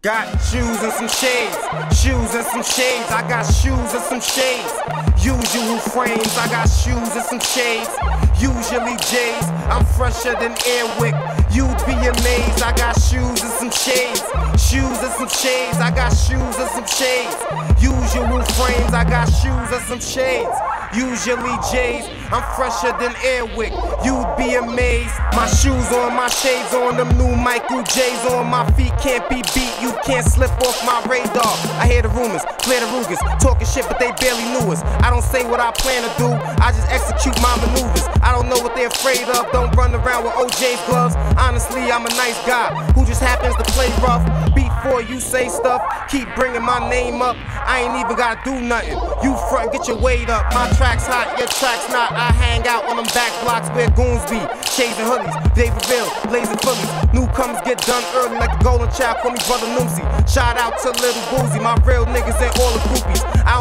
Got shoes and some shades, shoes and some shades. I got shoes and some shades. Usual frames, I got shoes and some shades. Usually J's, I'm fresher than Airwick. You'd be amazed, I got shoes and some shades. Shoes and some shades, I got shoes and some shades. Usual frames, I got shoes and some shades. Usually J's, I'm fresher than Airwick. You'd be amazed. My shoes on, my shades on, them new Michael J's on. My feet can't be beat, you can't slip off my radar. I hear the rumors, clear the Rugers, talking shit, but they barely knew us. I don't say what I plan to do, I just execute my maneuvers. I don't know what they're afraid of, don't run around with OJ's gloves. Honestly, I'm a nice guy who just happens to play rough. Before you say stuff, keep bringing my name up. I ain't even gotta do nothing. You front, get your weight up. My track's hot, your track's not. I hang out on them back blocks where goons be. Shades and hoodies, Davidville, blazing fullies. Newcomers get done early like the Golden Child. Call me Brother Noomsy. Shout out to Little Boozy, my real niggas and all the groupies. I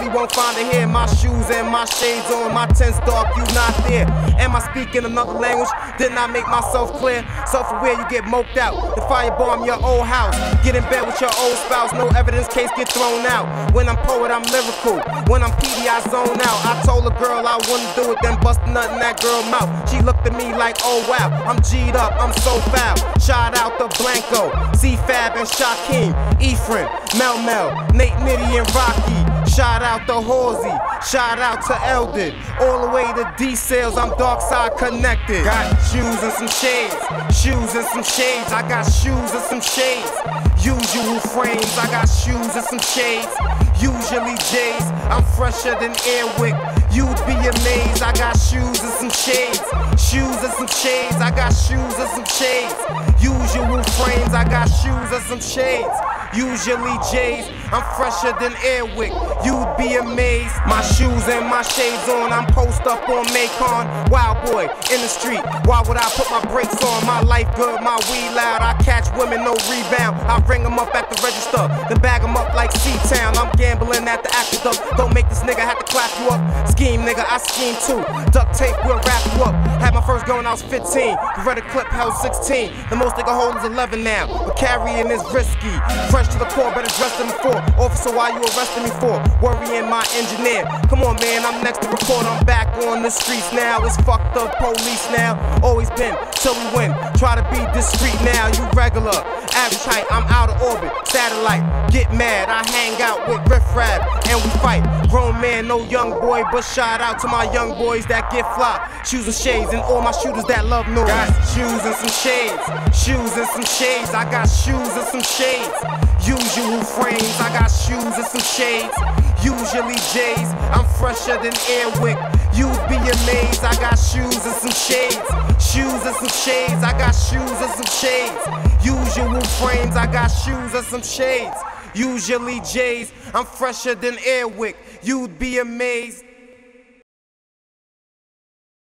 Definitely won't find it here. My shoes and my shades on, my tents dark, you not there. Am I speaking another language? Didn't I make myself clear? Self-aware, you get moped out. The firebomb your old house. Get in bed with your old spouse. No evidence case get thrown out. When I'm poet, I'm lyrical. When I'm Petey, I zone out. I told a girl I wouldn't do it, then bust a nut in that girl mouth. She looked at me like, oh wow, I'm G'd up, I'm so foul. Shout out to Blanco, C-Fab and Shaquem, Ephraim, Mel Mel, Nate Nitty and Rocky. Shout out to Horsey, shout out to Eldon. All the way to D sales, I'm dark side connected. Got shoes and some shades, shoes and some shades. I got shoes and some shades. Usual frames, I got shoes and some shades. Usually J's, I'm fresher than Airwick. You'd be amazed, I got shoes and some shades. Shoes and some shades, I got shoes and some shades. Usual frames, I got shoes and some shades. Usually J's, I'm fresher than Airwick. You'd be amazed. My shoes and my shades on, I'm post up on Macon. Wild boy in the street. Why would I put my brakes on? My life good, my weed loud. I catch women, no rebound. I ring up at the register, then bag up like C-Town. I'm gambling at the aqueduct. Don't make this nigga have to clap you up. Scheme, nigga, I scheme too. Duct tape we'll wrap you up. Had my first gun when I was 15. Beretta clip held 16. The most nigga hold is 11 now. But carrying is risky. Fresh to the core, better dressed than before. Officer, why you arresting me for? Worrying my engineer. Come on, man, I'm next to report. I'm back on the streets now. It's fucked up police now. Always been till we win. Try to be discreet now. You regular. Average height, I'm out of orbit. Satellite, get mad. I hang out with Riff Rap and we fight. Grown man, no young boy, but shout out to my young boys that get fly. Shoes and shades, and all my shooters that love noise. Got shoes and some shades, shoes and some shades. I got shoes and some shades. Usual frames, I got shoes and some shades. Usually J's, I'm fresher than Airwick. You'd be amazed, I got shoes and some shades. Shoes and some shades, I got shoes and some shades. Usual frames, I got shoes and some shades. Usually J's, I'm fresher than Airwick. You'd be amazed.